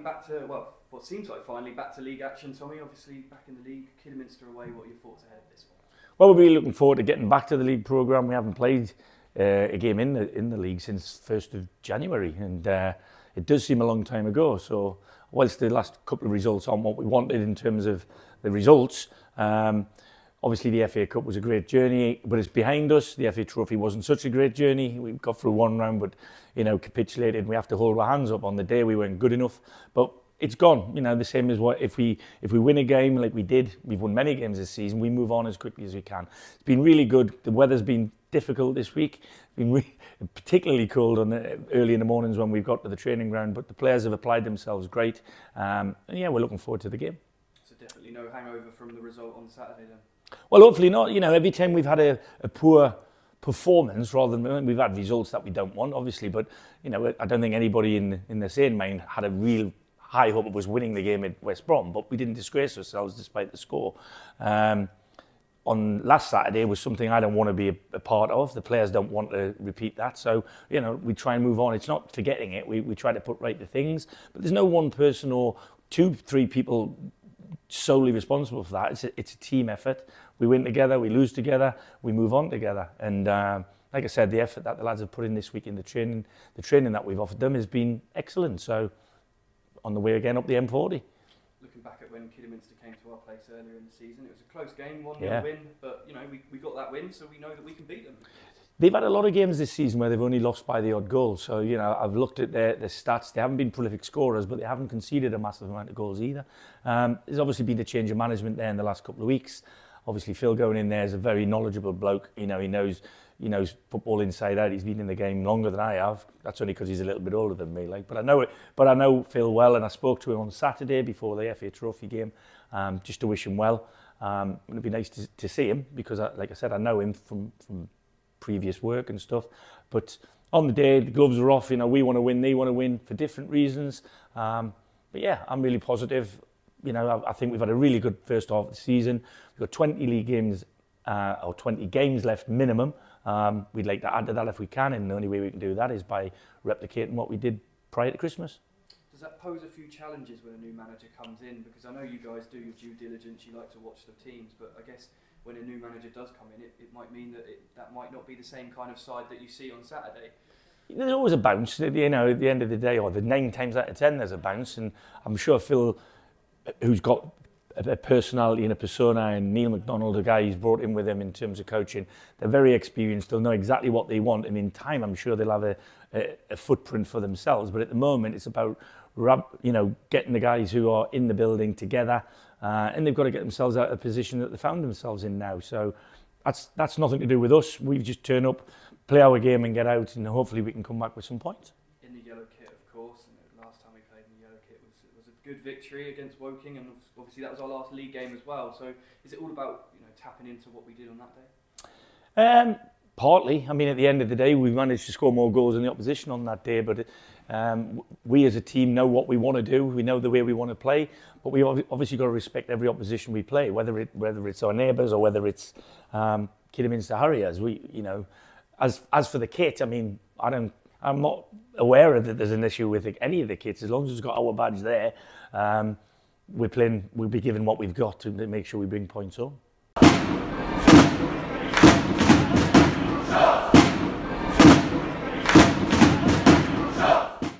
coming back to, well, what seems like finally back to league action, Tommy. Obviously, back in the league, Kidderminster away. What are your thoughts ahead of this one? Well, we'll be looking forward to getting back to the league programme. We haven't played uh, a game in the, in the league since 1st of January, and uh, it does seem a long time ago. So, whilst the last couple of results aren't what we wanted in terms of the results, um, Obviously, the FA Cup was a great journey, but it's behind us. The FA Trophy wasn't such a great journey. We got through one round, but you know, capitulated. We have to hold our hands up on the day we weren't good enough. But it's gone. You know, the same as what if we if we win a game like we did, we've won many games this season. We move on as quickly as we can. It's been really good. The weather's been difficult this week. It's been re particularly cold on the, early in the mornings when we've got to the training ground. But the players have applied themselves great. Um, and yeah, we're looking forward to the game. So definitely no hangover from the result on Saturday then. Well, hopefully not. You know, every time we've had a, a poor performance, rather than we've had results that we don't want, obviously, but you know, I don't think anybody in in their sane mind had a real high hope of us winning the game at West Brom, but we didn't disgrace ourselves despite the score. Um, on last Saturday was something I don't want to be a, a part of. The players don't want to repeat that. So, you know, we try and move on. It's not forgetting it. We, we try to put right the things, but there's no one person or two, three people solely responsible for that. It's a, it's a team effort. We win together, we lose together, we move on together. And uh, like I said, the effort that the lads have put in this week in the training, the training that we've offered them has been excellent. So on the way again up the M40. Looking back at when Kidderminster came to our place earlier in the season, it was a close game, one yeah. win, but you know we, we got that win, so we know that we can beat them. They've had a lot of games this season where they've only lost by the odd goal. So, you know, I've looked at their, their stats. They haven't been prolific scorers, but they haven't conceded a massive amount of goals either. Um, there's obviously been a change of management there in the last couple of weeks. Obviously, Phil going in there is a very knowledgeable bloke. You know, he knows he knows football inside out. He's been in the game longer than I have. That's only because he's a little bit older than me. Like, but I know it. But I know Phil well, and I spoke to him on Saturday before the FA Trophy game, um, just to wish him well. Um, it'd be nice to, to see him because, I, like I said, I know him from from previous work and stuff. But on the day, the gloves are off. You know, we want to win, they want to win for different reasons. Um, but yeah, I'm really positive. You know, I, I think we've had a really good first half of the season. We've got 20 league games uh, or 20 games left minimum. Um, we'd like to add to that if we can, and the only way we can do that is by replicating what we did prior to Christmas. Does that pose a few challenges when a new manager comes in? Because I know you guys do your due diligence, you like to watch the teams, but I guess when a new manager does come in, it, it might mean that it, that might not be the same kind of side that you see on Saturday. There's always a bounce, you know, at the end of the day, or the nine times out of ten, there's a bounce. And I'm sure Phil, who's got a personality and a persona, and Neil McDonald, the guy he's brought in with him in terms of coaching, they're very experienced. They'll know exactly what they want. And in time, I'm sure they'll have a, a, a footprint for themselves. But at the moment, it's about, you know, getting the guys who are in the building together, uh, and they've got to get themselves out of the position that they found themselves in now. So that's that's nothing to do with us. We've just turn up, play our game, and get out, and hopefully we can come back with some points. In the yellow kit, of course. And the last time we played in the yellow kit was was a good victory against Woking, and obviously that was our last league game as well. So is it all about you know tapping into what we did on that day? Um, partly. I mean, at the end of the day, we managed to score more goals than the opposition on that day, but um, we as a team know what we want to do. We know the way we want to play, but we obviously got to respect every opposition we play, whether it whether it's our neighbours or whether it's um, Kidderminster Harriers. We, you know, as as for the kit, I mean, I don't. I'm not aware that there's an issue with any of the kids. As long as it's got our badge there, um, we're playing, we'll be given what we've got to make sure we bring points home.